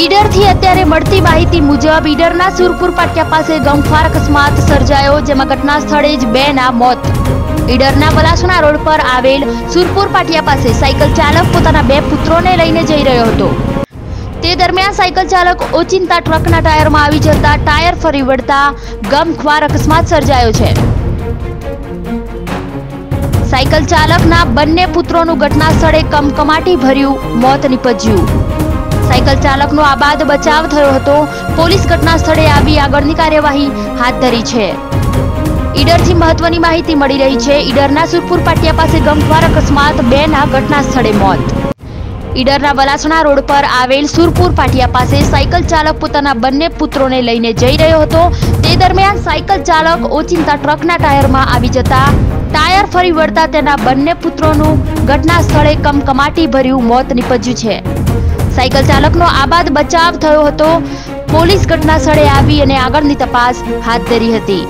ઈડરથી અત્યારે મળતી માહિતી મુજબ ઈડરના સુરપુર પાટિયા પાસે ગમખ્વાર અકસ્માત સર્જાયો, જેમાં ઘટના સ્થળે જ બે ના મોત. ઈડરના વલાસણા રોડ પર આવેલ સુરપુર પાટિયા પાસે સાયકલ ચાલક પોતાના બે પુત્રોને લઈને જઈ રહ્યો હતો. તે દરમિયાન સાયકલ ચાલક ઓચિંતા ટ્રકના ટાયરમાં આવી જતા ટાયર ફરી વળતા ગમખ્વાર અકસ્માત સર્જાયો છે. સાયકલ ચાલકના બંને પુત્રોનું ઘટના સ્થળે કમકમાટી ભર્યું, મોત નીપજ્યું. સાયકલ ચાલકનો આબાદ બચાવ થયો હતો. પોલીસ ઘટના સ્થળે આવી આગળની કાર્યવાહી હાથ ધરી છે. ઈડરથી મહત્વની માહિતી મળી રહી છે. ઈડરના સુરપુર પાટિયા પાસે ગમખ્વાર અકસ્માત. બે ના ઘટના સ્થળે મોત. ઈડરના વલાસણા રોડ પર આવેલ સુરપુર પાટિયા પાસે સાયકલ ચાલક પોતાના બંને પુત્રોને લઈને જઈ રહ્યો હતો. તે દરમિયાન સાયકલ ચાલક ઓચિંતા ટ્રકના ટાયરમાં આવી જતા ટાયર ફરી વળતા તેના બંને પુત્રોનું ઘટના સ્થળે કમકમાટી ભર્યું મોત નીપજ્યું છે. સાયકલ ચાલકનો આબાદ બચાવ થયો હતો. પોલીસ ઘટના સ્થળે આવી અને આગળની તપાસ હાથ ધરી હતી.